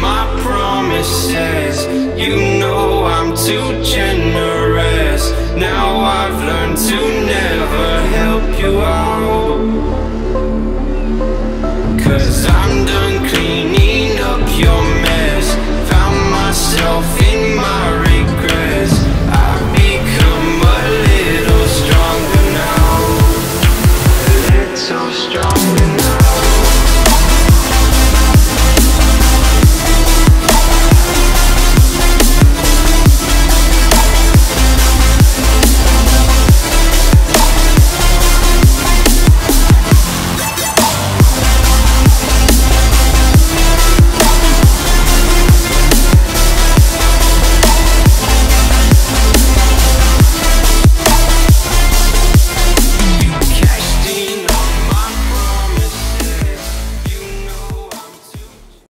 My promises. You know I'm too generous. Now I've learned to never help you out. Cause I'm done cleaning up your